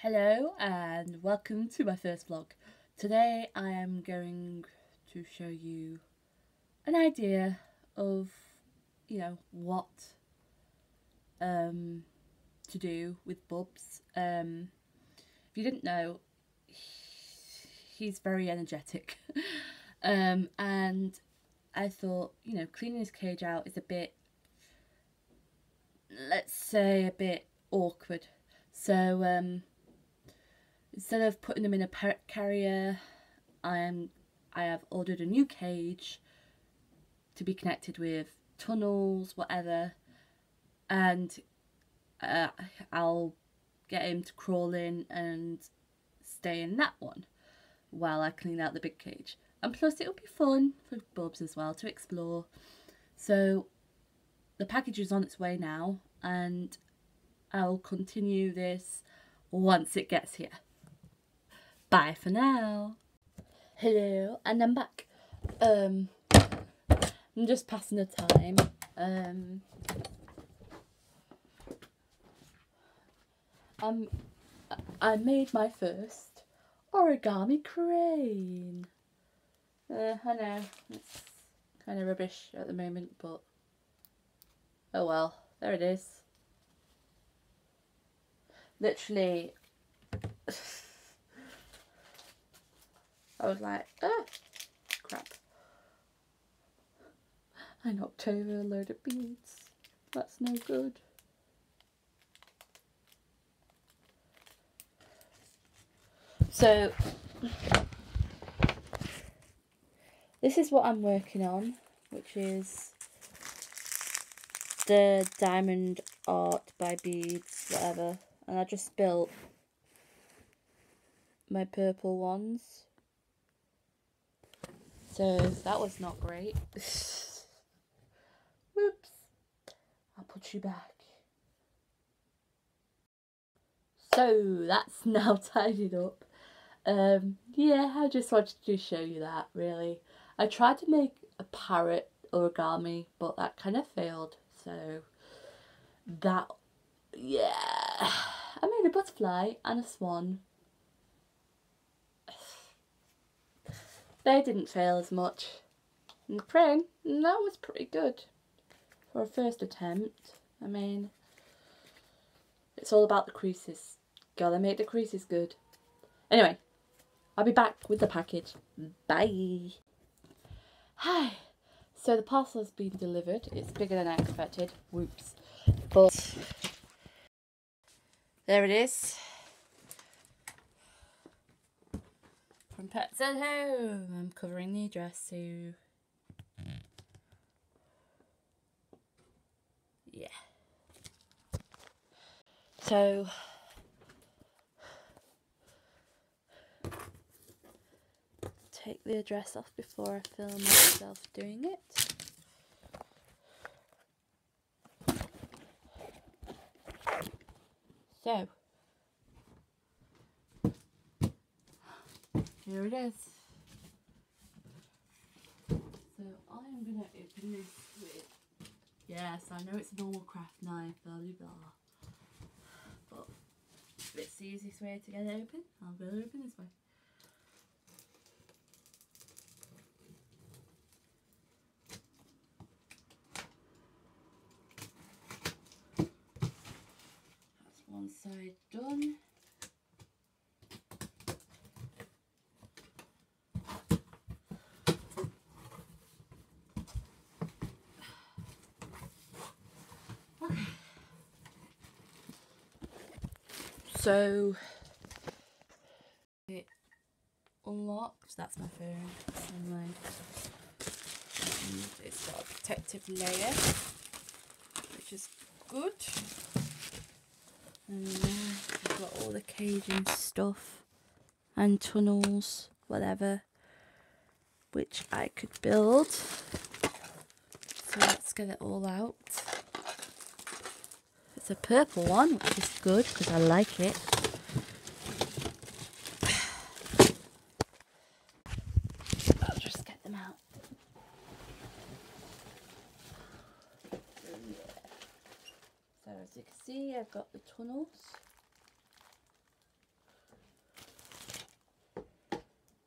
Hello and welcome to my first vlog. Today I am going to show you an idea of, you know, what um, to do with Bubs. Um, if you didn't know, he's very energetic um, and I thought, you know, cleaning his cage out is a bit, let's say a bit awkward. So um, instead of putting them in a parrot carrier I am I have ordered a new cage to be connected with tunnels whatever. And uh, I'll get him to crawl in and stay in that one while I clean out the big cage. And plus it'll be fun for Bubs as well to explore. So the package is on its way now and I'll continue this once it gets here bye for now. Hello, and I'm back. Um, I'm just passing the time. Um, um, I made my first origami crane. Uh, I know it's kind of rubbish at the moment, but oh well, there it is. Literally. I was like, ah, crap. I knocked over a load of beads. That's no good. So, this is what I'm working on, which is the diamond art by beads, whatever. And I just built my purple ones. So that was not great. Whoops. I'll put you back. So that's now tidied up. Um, yeah, I just wanted to show you that really. I tried to make a parrot origami, but that kind of failed. So that, yeah. I made a butterfly and a swan They didn't fail as much. And the crane, that was pretty good for a first attempt. I mean, it's all about the creases. Gotta make the creases good. Anyway, I'll be back with the package. Bye. Hi. So the parcel has been delivered. It's bigger than I expected. Whoops. But there it is. From Pets at Home. I'm covering the address, so yeah. So take the address off before I film myself doing it. So Here it is. So I am going to open this with, yes, I know it's a normal craft knife, blah blah blah. But it's the easiest way to get it open, I'll go open this way. That's one side done. So it unlocks. That's my phone. And it's got a protective layer, which is good. And uh, I've got all the caging stuff and tunnels, whatever, which I could build. So let's get it all out. It's a purple one, which is good because I like it. I'll just get them out. So as you can see, I've got the tunnels.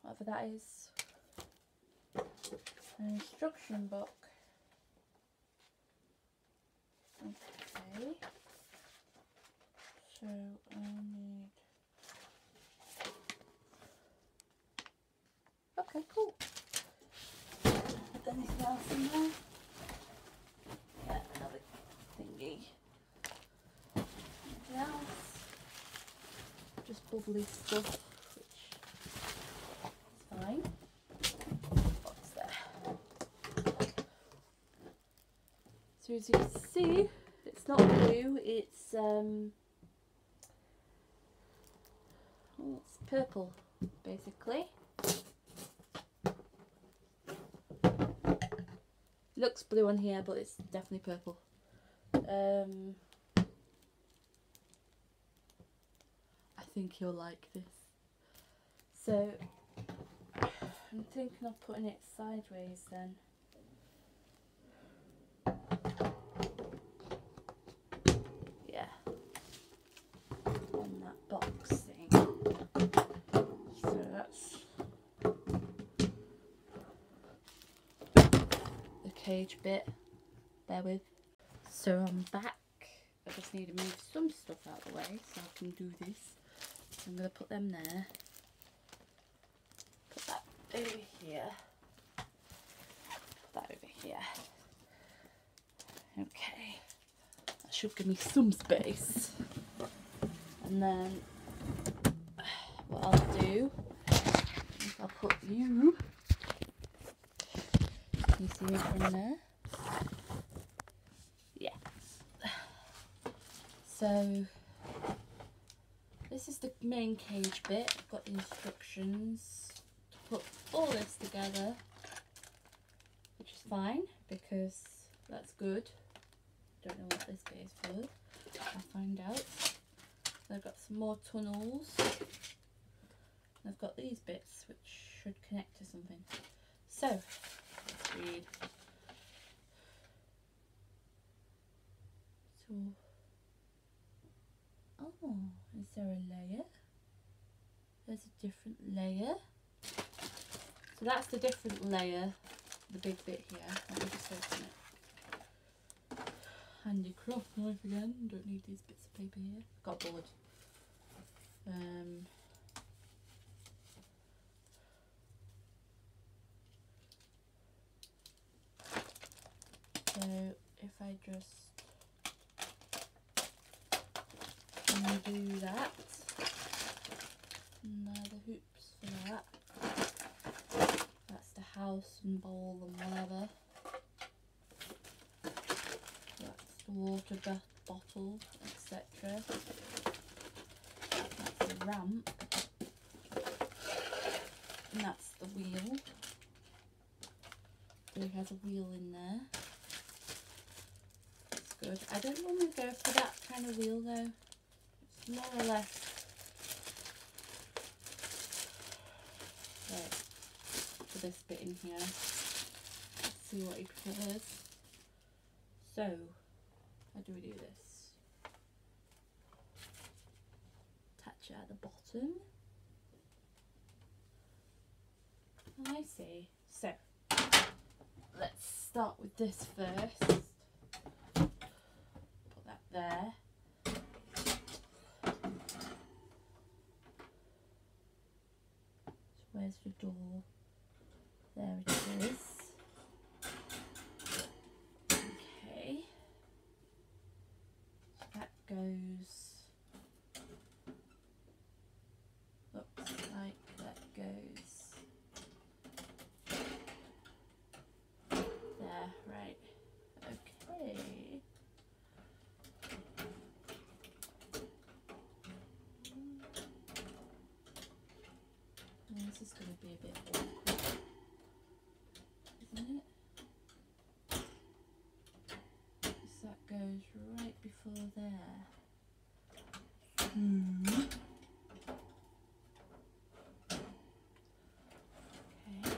Whatever that is. An instruction book. So I need. Okay, cool. Anything else in there? Yeah, another thingy. Anything else? Just bubbly stuff, which is fine. What's there? So as you can see, it's not blue, it's um oh, it's purple basically. looks blue on here but it's definitely purple. Um I think you'll like this. So I'm thinking of putting it sideways then. Yeah. On that box thing. So that's cage bit. Bear with. So I'm back. I just need to move some stuff out of the way so I can do this. So I'm going to put them there. Put that over here. Put that over here. Okay. That should give me some space. And then what I'll do is I'll put you. You see me from there? Yeah. So this is the main cage bit. I've got the instructions to put all this together, which is fine because that's good. Don't know what this bit is for. I'll find out. I've got some more tunnels. I've got these bits which should connect to something. So, So, oh, is there a layer? There's a different layer. So that's the different layer, the big bit here. Let me just open it handy craft knife again. Don't need these bits of paper here. Got bored. Um, so if I just undo that, now the hoops for that. That's the house and bowl and whatever. That's the water bottle, etc. That's the ramp. And that's the wheel. So he has a wheel in there. Good. I don't normally go for that kind of wheel though. It's more or less right, for this bit in here. Let's see what he prefers. So how do we do this? Attach it at the bottom. I see. So, let's start with this first. There. So where's the door? There it is. Okay. That goes looks like that goes there right okay this is going to be a bit awkward isn't it that goes right before there. Hmm. Okay.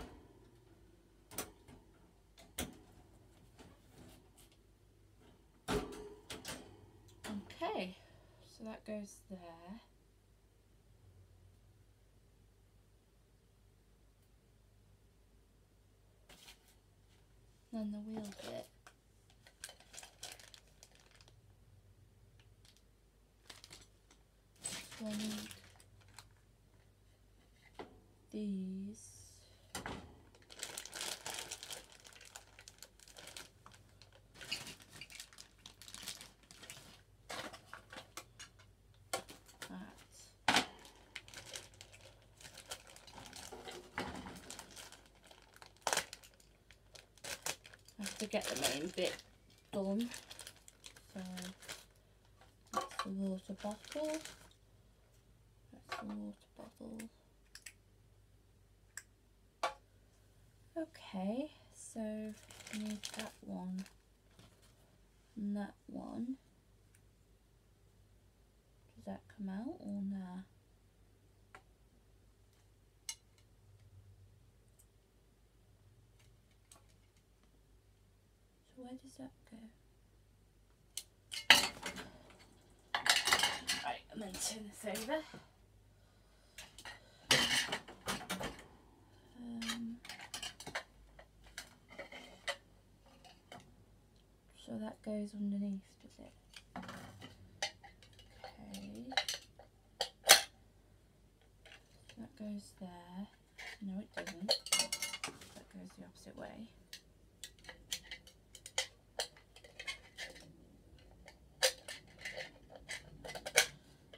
Okay, so that goes there. on the wheel bit. So I need these. That. I have to get the main bit done. So that's the water bottle. That's the water bottle. Okay, so I need that one and that one. Does that come out or nah? Where does that go? Right, I'm going to turn this over. Um, so that goes underneath, does it? Okay. That goes there. No, it doesn't. That goes the opposite way.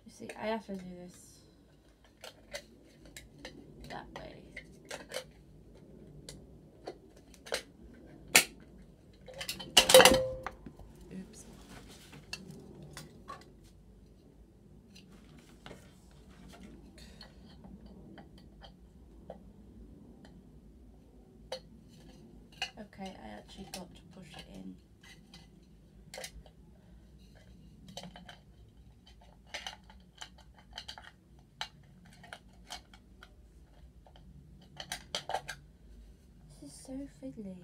You see, I have to do this that way. Oops. Okay, I actually got to push it in. This is so fiddly.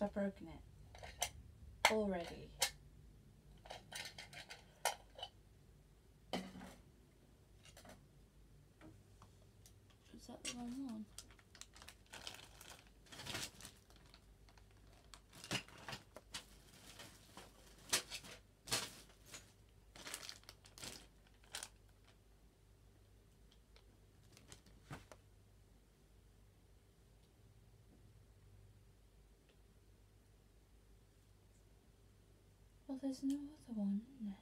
I've broken it already. Is that the wrong one? Well, there's no other one, is there?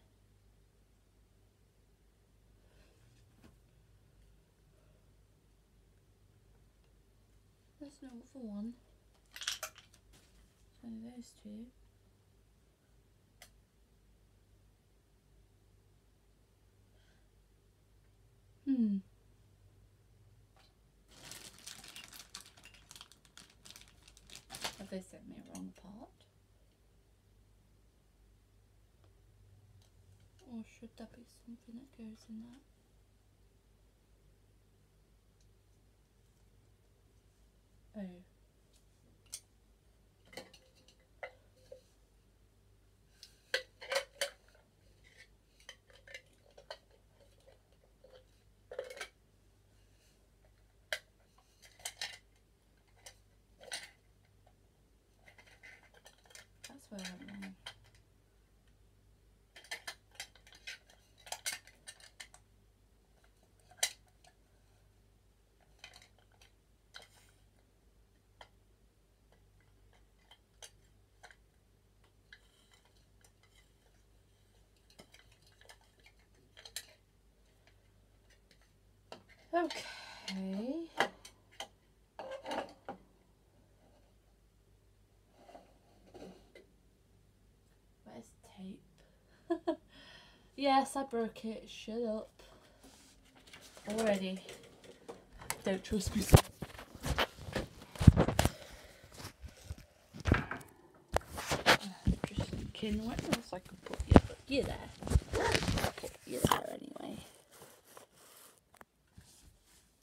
There's no other one. Only those two. Hmm. Have they sent me a wrong part? Oh, or should that be something that goes in that? Oh. That's where I went wrong. Okay. Where's tape? yes, I broke it. Shut up. Already. Don't trust me. Just in in. Where else I could put you? You there. I'll put you there anyway.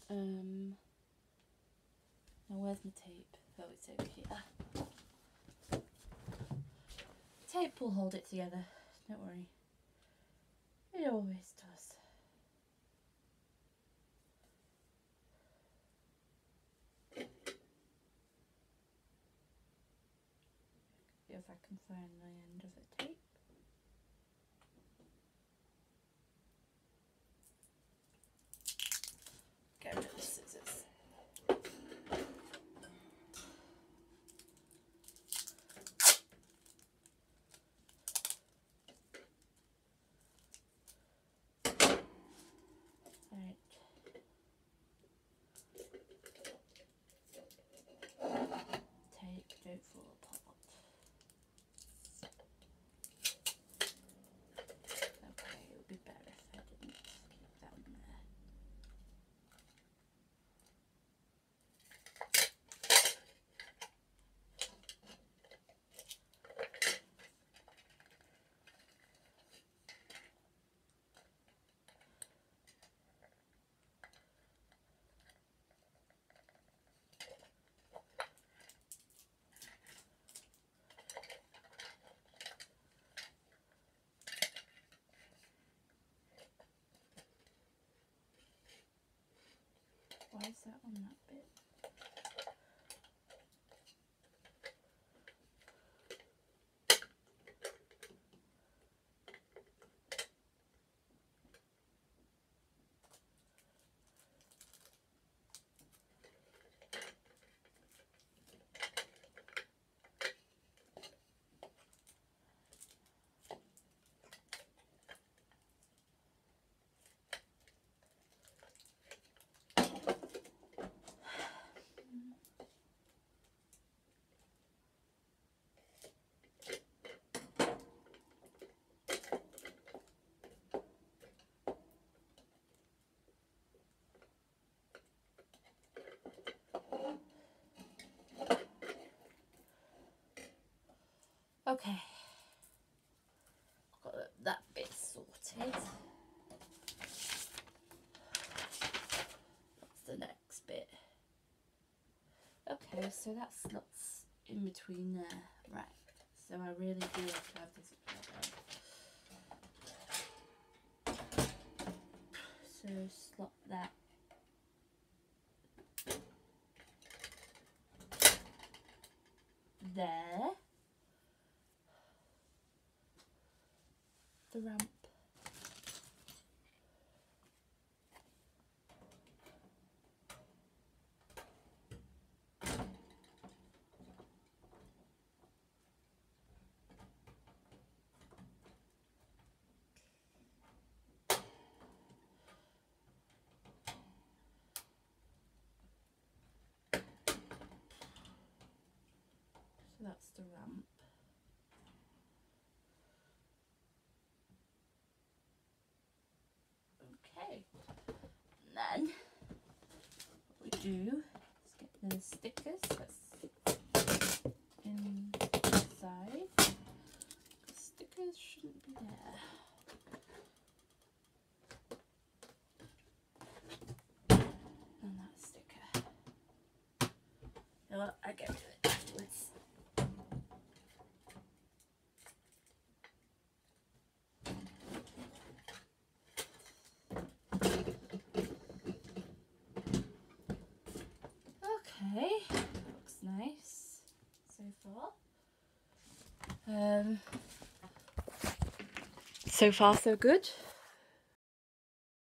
Um. Now where's my tape? Oh, it's over here. Tape will hold it together. Don't worry. It always does. If I can find the end of the tape. Get rid of the scissors. Right. Tape, don't fall apart. Okay, it would be better if I didn't keep that in there. That on that bit? Okay. Got that bit sorted. What's the next bit? Okay, so that slots in between there. Right. So I really do have to have this So slot that there. The ramp. So that's the ramp. Okay. And then what we do is get the stickers that's inside. The stickers shouldn't be there. And that sticker. You know what? I get rid of it afterwards. Okay, looks nice so far. Um, so far, so good.